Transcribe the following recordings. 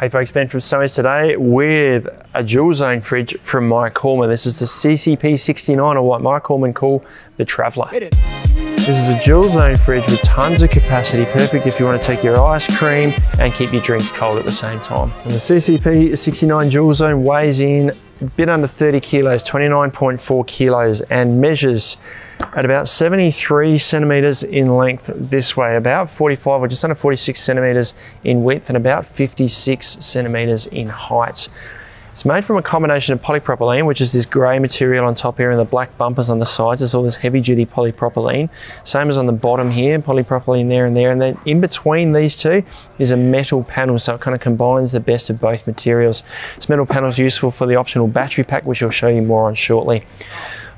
Hey folks, Ben from Snowys today with a dual zone fridge from myCOOLMAN. This is the CCP69 or what myCOOLMAN call the Traveller. This is a dual zone fridge with tons of capacity, perfect if you want to take your ice cream and keep your drinks cold at the same time. And the CCP69 dual zone weighs in a bit under 30 kilos, 29.4 kilos and measures at about 73 centimeters in length this way, about 45 or just under 46 centimeters in width and about 56 centimeters in height. It's made from a combination of polypropylene, which is this grey material on top here and the black bumpers on the sides. It's all this heavy duty polypropylene. Same as on the bottom here, polypropylene there and there. And then in between these two is a metal panel. So it kind of combines the best of both materials. This metal panel is useful for the optional battery pack, which I'll show you more on shortly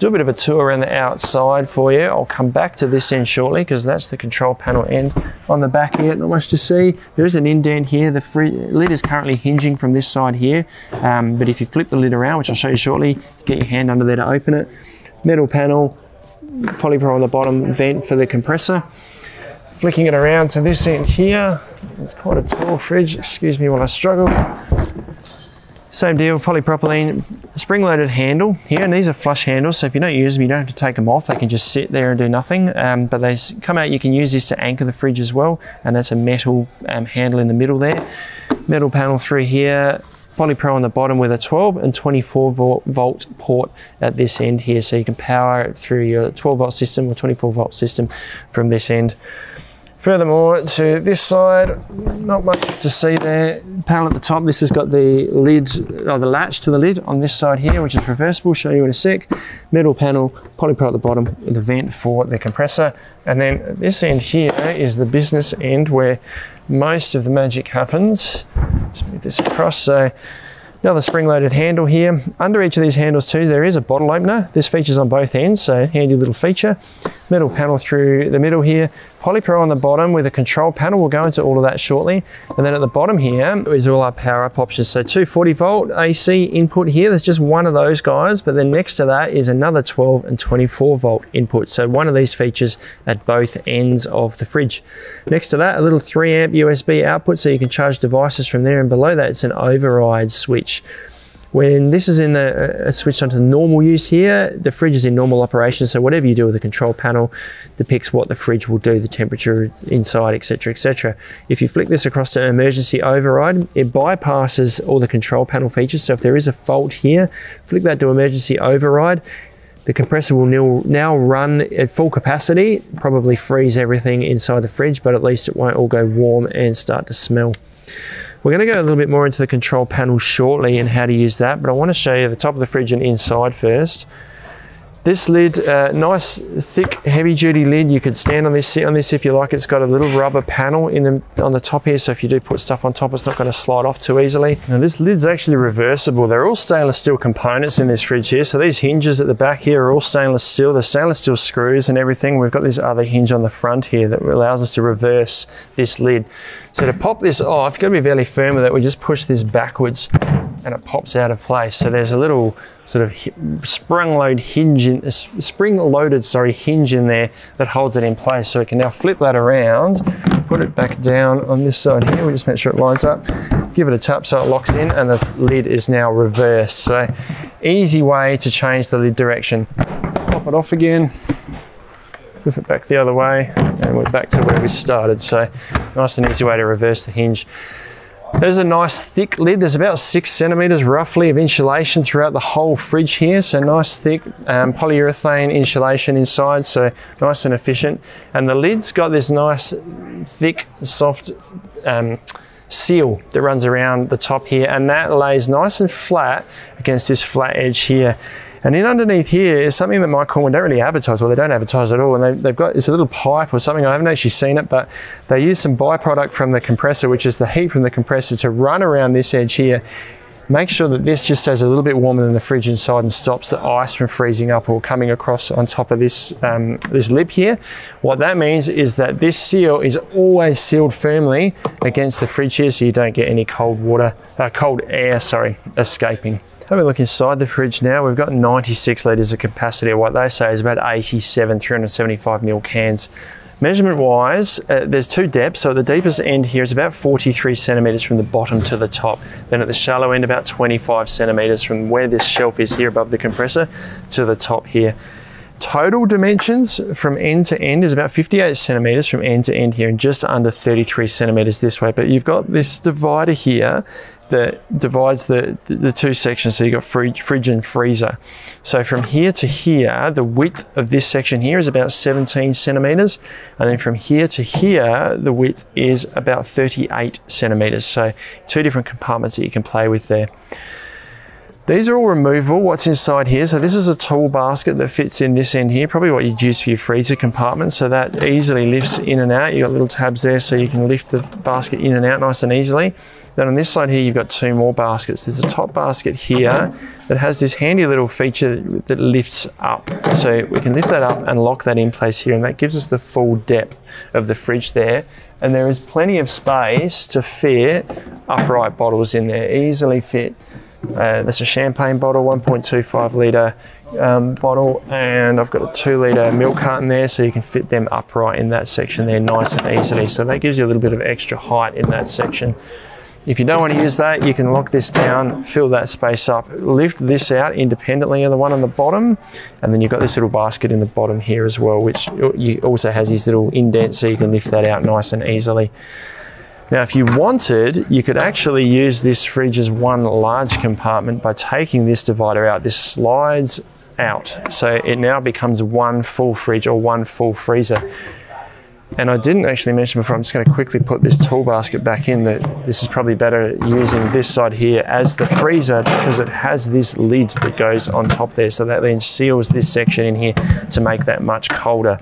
do a bit of a tour around the outside for you. I'll come back to this end shortly because that's the control panel end. On the back here, not much to see. There is an indent here. The lid is currently hinging from this side here. Um, but if you flip the lid around, which I'll show you shortly, get your hand under there to open it. Metal panel, polypro on the bottom, vent for the compressor. Flicking it around to this end here. It's quite a tall fridge. Excuse me while I struggle. Same deal, polypropylene spring-loaded handle here, and these are flush handles, so if you don't use them, you don't have to take them off. They can just sit there and do nothing, um, but they come out, you can use this to anchor the fridge as well, and that's a metal um, handle in the middle there. Metal panel through here, polypro on the bottom with a 12 and 24 volt, volt port at this end here, so you can power it through your 12 volt system or 24 volt system from this end. Furthermore, to this side, not much to see there. Panel at the top, this has got the lid, or the latch to the lid on this side here, which is reversible, show you in a sec. Metal panel, polypro at the bottom, with the vent for the compressor. And then this end here is the business end where most of the magic happens. Let's move this across. So Another spring-loaded handle here. Under each of these handles too, there is a bottle opener. This features on both ends, so handy little feature. Metal panel through the middle here. Polypro on the bottom with a control panel. We'll go into all of that shortly. And then at the bottom here is all our power up options. So 240 volt AC input here. There's just one of those guys, but then next to that is another 12 and 24 volt input. So one of these features at both ends of the fridge. Next to that, a little 3 amp USB output so you can charge devices from there. And below that, it's an override switch. When this is in the uh, switched onto normal use here, the fridge is in normal operation. So whatever you do with the control panel depicts what the fridge will do, the temperature inside, etc., etc. If you flick this across to emergency override, it bypasses all the control panel features. So if there is a fault here, flick that to emergency override. The compressor will now run at full capacity, probably freeze everything inside the fridge, but at least it won't all go warm and start to smell. We're going to go a little bit more into the control panel shortly and how to use that, but I want to show you the top of the fridge and inside first. This lid, uh, nice thick heavy duty lid. You could stand on this, sit on this if you like. It's got a little rubber panel in the, on the top here. So if you do put stuff on top, it's not gonna slide off too easily. Now this lid's actually reversible. They're all stainless steel components in this fridge here. So these hinges at the back here are all stainless steel. The stainless steel screws and everything. We've got this other hinge on the front here that allows us to reverse this lid. So to pop this off, you've got to be fairly firm with it. We just push this backwards and it pops out of place. So there's a little sort of spring load hinge in, spring loaded, sorry, hinge in there that holds it in place. So we can now flip that around, put it back down on this side here. We just make sure it lines up, give it a tap so it locks in and the lid is now reversed. So easy way to change the lid direction. Pop it off again, flip it back the other way and we're back to where we started. So nice and easy way to reverse the hinge. There's a nice thick lid. There's about six centimeters roughly of insulation throughout the whole fridge here. So nice thick um, polyurethane insulation inside. So nice and efficient. And the lid's got this nice thick, soft um, seal that runs around the top here. And that lays nice and flat against this flat edge here. And in underneath here is something that Coleman don't really advertise, or they don't advertise at all. And they, have got this little pipe or something. I haven't actually seen it, but they use some byproduct from the compressor, which is the heat from the compressor, to run around this edge here. Make sure that this just stays a little bit warmer than the fridge inside and stops the ice from freezing up or coming across on top of this, um, this lip here. What that means is that this seal is always sealed firmly against the fridge here so you don't get any cold water, uh, cold air, sorry, escaping. Have a look inside the fridge now. We've got 96 litres of capacity. What they say is about 87 375 ml cans. Measurement wise, uh, there's two depths. So the deepest end here is about 43 centimeters from the bottom to the top. Then at the shallow end, about 25 centimeters from where this shelf is here above the compressor to the top here. Total dimensions from end to end is about 58 centimeters from end to end here and just under 33 centimeters this way. But you've got this divider here that divides the, the two sections. So you've got fridge, fridge and freezer. So from here to here, the width of this section here is about 17 centimeters. And then from here to here, the width is about 38 centimeters. So two different compartments that you can play with there. These are all removable, what's inside here. So this is a tool basket that fits in this end here, probably what you'd use for your freezer compartment. So that easily lifts in and out. You've got little tabs there so you can lift the basket in and out nice and easily. Then on this side here, you've got two more baskets. There's a top basket here that has this handy little feature that lifts up. So we can lift that up and lock that in place here, and that gives us the full depth of the fridge there. And there is plenty of space to fit upright bottles in there, easily fit uh, that's a champagne bottle, 1.25 litre um, bottle, and I've got a two litre milk carton there, so you can fit them upright in that section there nice and easily. So that gives you a little bit of extra height in that section. If you don't want to use that, you can lock this down, fill that space up, lift this out independently of the one on the bottom, and then you've got this little basket in the bottom here as well, which also has these little indents so you can lift that out nice and easily. Now, if you wanted, you could actually use this fridge as one large compartment by taking this divider out. This slides out. So it now becomes one full fridge or one full freezer. And I didn't actually mention before, I'm just going to quickly put this tool basket back in that this is probably better using this side here as the freezer because it has this lid that goes on top there. So that then seals this section in here to make that much colder.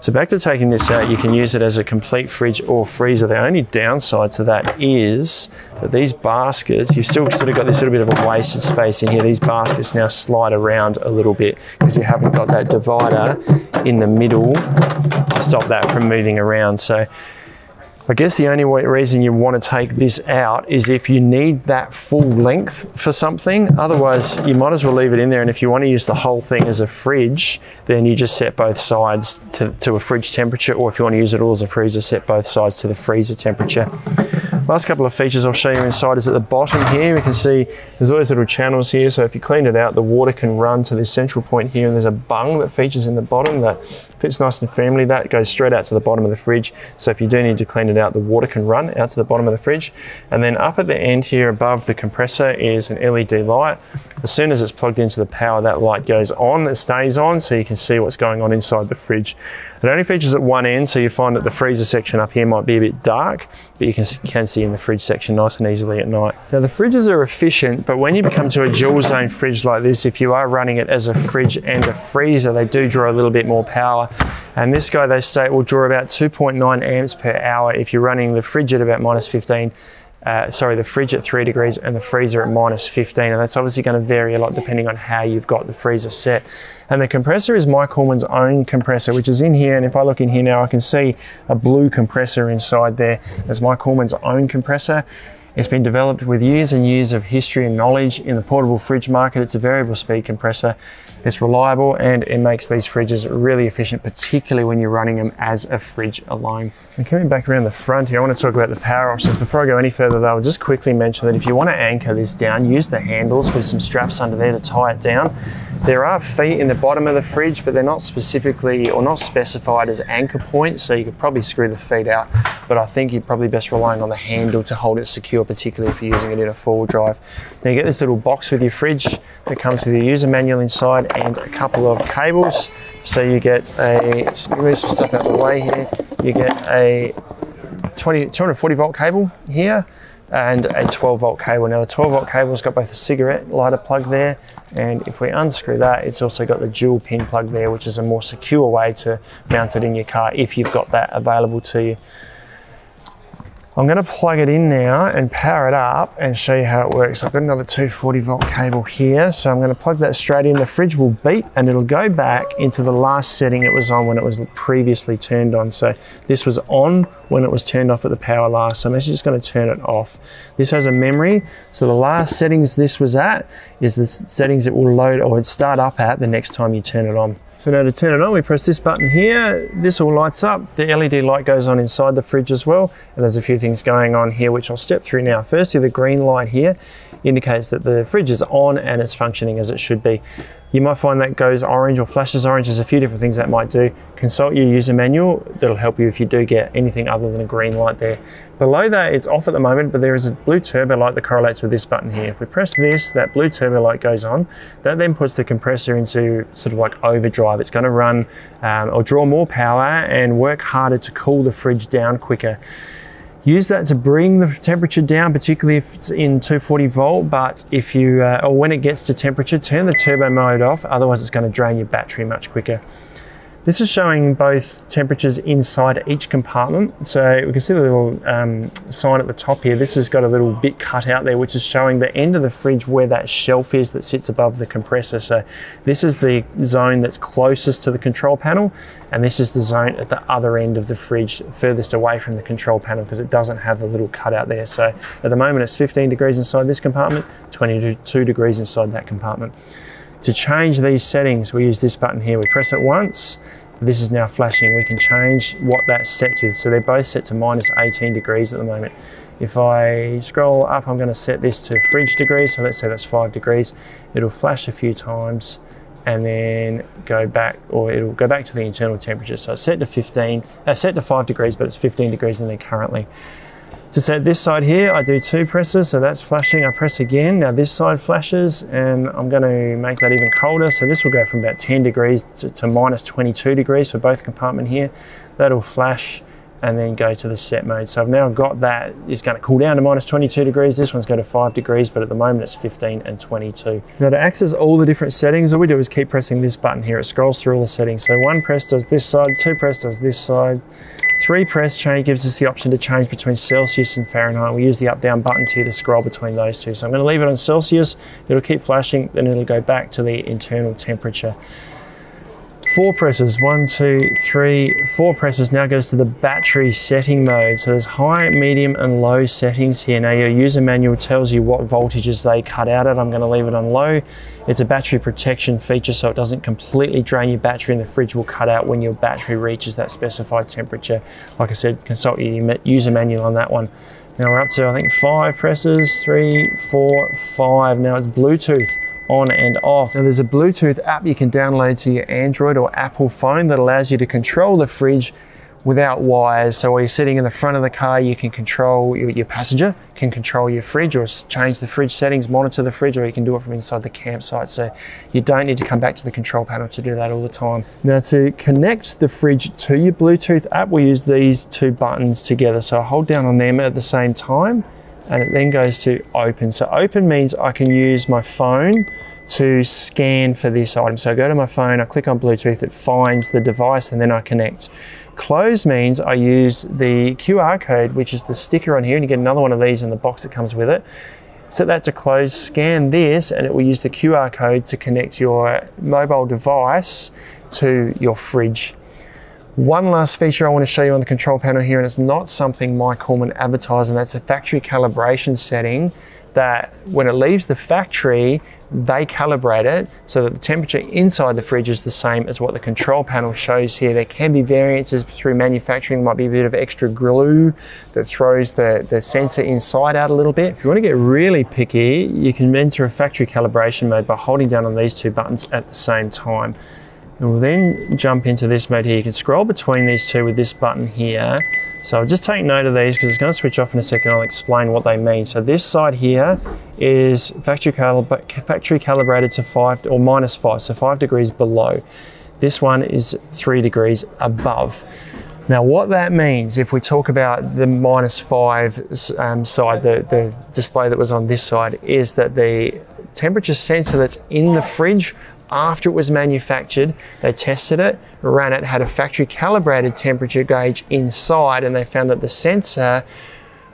So back to taking this out, you can use it as a complete fridge or freezer. The only downside to that is that these baskets, you've still sort of got this little bit of a wasted space in here. These baskets now slide around a little bit because you haven't got that divider in the middle to stop that from moving around. So I guess the only reason you want to take this out is if you need that full length for something. Otherwise, you might as well leave it in there. And if you want to use the whole thing as a fridge, then you just set both sides to, to a fridge temperature. Or if you want to use it all as a freezer, set both sides to the freezer temperature. Last couple of features I'll show you inside is at the bottom here. We can see there's all these little channels here. So if you clean it out, the water can run to this central point here. And there's a bung that features in the bottom that fits nice and firmly. That goes straight out to the bottom of the fridge. So if you do need to clean it out, the water can run out to the bottom of the fridge. And then up at the end here above the compressor is an LED light. As soon as it's plugged into the power, that light goes on, it stays on, so you can see what's going on inside the fridge. It only features at one end, so you find that the freezer section up here might be a bit dark, but you can, can see in the fridge section nice and easily at night. Now the fridges are efficient, but when you come to a dual zone fridge like this, if you are running it as a fridge and a freezer, they do draw a little bit more power. And this guy, they state, will draw about 2.9 amps per hour if you're running the fridge at about minus 15 uh, sorry, the fridge at 3 degrees and the freezer at minus 15. And that's obviously going to vary a lot depending on how you've got the freezer set. And the compressor is myCOOLMAN's own compressor, which is in here. And if I look in here now, I can see a blue compressor inside there. That's myCOOLMAN's own compressor. It's been developed with years and years of history and knowledge in the portable fridge market. It's a variable speed compressor. It's reliable and it makes these fridges really efficient, particularly when you're running them as a fridge alone. And coming back around the front here, I want to talk about the power options. Before I go any further though, I'll just quickly mention that if you want to anchor this down, use the handles with some straps under there to tie it down. There are feet in the bottom of the fridge, but they're not specifically or not specified as anchor points, so you could probably screw the feet out. But I think you're probably best relying on the handle to hold it secure, particularly if you're using it in a four-wheel drive. Now you get this little box with your fridge that comes with your user manual inside and a couple of cables. So you get a, move some stuff out of the way here, you get a 20, 240 volt cable here and a 12 volt cable. Now the 12 volt cable's got both a cigarette lighter plug there and if we unscrew that it's also got the dual pin plug there which is a more secure way to mount it in your car if you've got that available to you. I'm going to plug it in now and power it up and show you how it works. I've got another 240 volt cable here. So I'm going to plug that straight in. The fridge will beep and it'll go back into the last setting it was on when it was previously turned on. So this was on when it was turned off at the power last. So I'm actually just going to turn it off. This has a memory. So the last settings this was at is the settings it will load or start up at the next time you turn it on. So now to turn it on, we press this button here. This all lights up. The LED light goes on inside the fridge as well. And there's a few things going on here, which I'll step through now. Firstly, the green light here indicates that the fridge is on and it's functioning as it should be. You might find that goes orange or flashes orange. There's a few different things that might do. Consult your user manual. That'll help you if you do get anything other than a green light there. Below that, it's off at the moment, but there is a blue turbo light that correlates with this button here. If we press this, that blue turbo light goes on. That then puts the compressor into sort of like overdrive. It's gonna run um, or draw more power and work harder to cool the fridge down quicker. Use that to bring the temperature down, particularly if it's in 240 volt, but if you, uh, or when it gets to temperature, turn the turbo mode off, otherwise it's gonna drain your battery much quicker. This is showing both temperatures inside each compartment. So we can see the little um, sign at the top here. This has got a little bit cut out there, which is showing the end of the fridge where that shelf is that sits above the compressor. So this is the zone that's closest to the control panel. And this is the zone at the other end of the fridge, furthest away from the control panel because it doesn't have the little cut out there. So at the moment it's 15 degrees inside this compartment, 22 degrees inside that compartment. To change these settings, we use this button here. We press it once, this is now flashing. We can change what that's set to. So they're both set to minus 18 degrees at the moment. If I scroll up, I'm gonna set this to fridge degrees. So let's say that's five degrees. It'll flash a few times and then go back, or it'll go back to the internal temperature. So it's set to 15, uh, set to five degrees, but it's 15 degrees in there currently. To set this side here, I do two presses, so that's flashing. I press again. Now this side flashes, and I'm going to make that even colder. So this will go from about 10 degrees to, to minus 22 degrees for both compartment here. That'll flash and then go to the set mode. So I've now got that. It's going to cool down to minus 22 degrees. This one's going to 5 degrees, but at the moment it's 15 and 22. Now to access all the different settings, all we do is keep pressing this button here. It scrolls through all the settings. So one press does this side, two press does this side, Three press change gives us the option to change between Celsius and Fahrenheit. We use the up down buttons here to scroll between those two. So I'm going to leave it on Celsius, it'll keep flashing, then it'll go back to the internal temperature. Four presses, one, two, three, four presses now goes to the battery setting mode. So there's high, medium and low settings here. Now your user manual tells you what voltages they cut out at. I'm gonna leave it on low. It's a battery protection feature so it doesn't completely drain your battery and the fridge will cut out when your battery reaches that specified temperature. Like I said, consult your user manual on that one. Now we're up to, I think, five presses, three, four, five. Now it's Bluetooth on and off. Now there's a Bluetooth app you can download to your Android or Apple phone that allows you to control the fridge without wires. So while you're sitting in the front of the car, you can control your, passenger, can control your fridge or change the fridge settings, monitor the fridge, or you can do it from inside the campsite. So you don't need to come back to the control panel to do that all the time. Now to connect the fridge to your Bluetooth app, we use these two buttons together. So hold down on them at the same time and it then goes to open. So open means I can use my phone to scan for this item. So I go to my phone, I click on Bluetooth, it finds the device and then I connect. Close means I use the QR code, which is the sticker on here, and you get another one of these in the box that comes with it. Set that to close, scan this, and it will use the QR code to connect your mobile device to your fridge. One last feature I want to show you on the control panel here, and it's not something myCOOLMAN advertised, and that's a factory calibration setting that when it leaves the factory, they calibrate it so that the temperature inside the fridge is the same as what the control panel shows here. There can be variances through manufacturing. Might be a bit of extra glue that throws the, the sensor inside out a little bit. If you want to get really picky, you can enter a factory calibration mode by holding down on these two buttons at the same time. And we'll then jump into this mode here. You can scroll between these two with this button here. So I'll just take note of these because it's going to switch off in a second. I'll explain what they mean. So this side here is factory, calib factory calibrated to five or minus five, so five degrees below. This one is three degrees above. Now what that means, if we talk about the minus five um, side, the, the display that was on this side, is that the temperature sensor that's in the fridge after it was manufactured, they tested it, ran it, had a factory calibrated temperature gauge inside, and they found that the sensor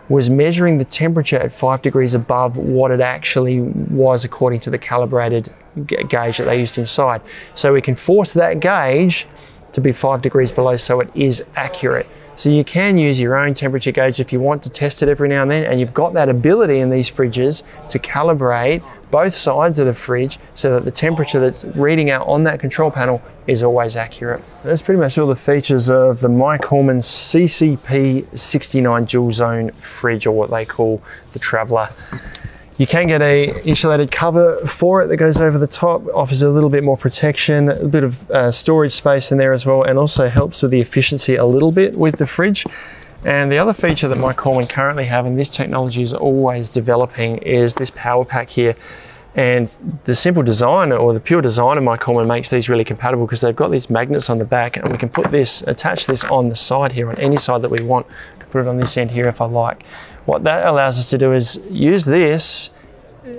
was measuring the temperature at five degrees above what it actually was according to the calibrated gauge that they used inside. So we can force that gauge to be five degrees below so it is accurate. So you can use your own temperature gauge if you want to test it every now and then, and you've got that ability in these fridges to calibrate both sides of the fridge so that the temperature that's reading out on that control panel is always accurate. That's pretty much all the features of the myCOOLMAN CCP69 dual zone fridge or what they call the Traveller. You can get a insulated cover for it that goes over the top, offers a little bit more protection, a bit of uh, storage space in there as well, and also helps with the efficiency a little bit with the fridge. And the other feature that myCOOLMAN currently have, and this technology is always developing, is this power pack here. And the simple design or the pure design of myCOOLMAN makes these really compatible because they've got these magnets on the back and we can put this, attach this on the side here on any side that we want. To put it on this end here if I like. What that allows us to do is use this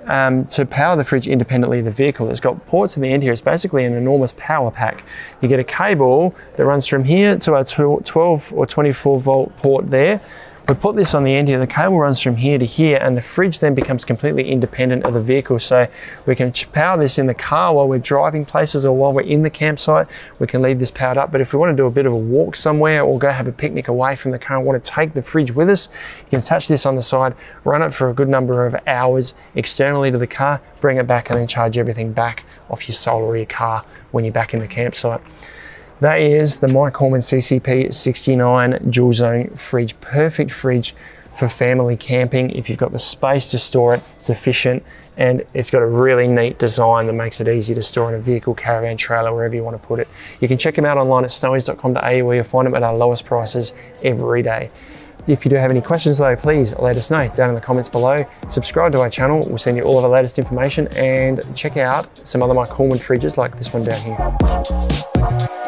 um, to power the fridge independently of the vehicle. It's got ports in the end here. It's basically an enormous power pack. You get a cable that runs from here to our 12 or 24 volt port there we put this on the end here, the cable runs from here to here and the fridge then becomes completely independent of the vehicle. So we can power this in the car while we're driving places or while we're in the campsite, we can leave this powered up. But if we want to do a bit of a walk somewhere or go have a picnic away from the car and want to take the fridge with us, you can attach this on the side, run it for a good number of hours externally to the car, bring it back and then charge everything back off your solar or your car when you're back in the campsite. That is the myCOOLMAN CCP 69 dual zone fridge. Perfect fridge for family camping. If you've got the space to store it, it's efficient and it's got a really neat design that makes it easy to store in a vehicle, caravan, trailer, wherever you want to put it. You can check them out online at snowys.com.au where you'll find them at our lowest prices every day. If you do have any questions though, please let us know down in the comments below. Subscribe to our channel, we'll send you all of the latest information and check out some other myCOOLMAN fridges like this one down here.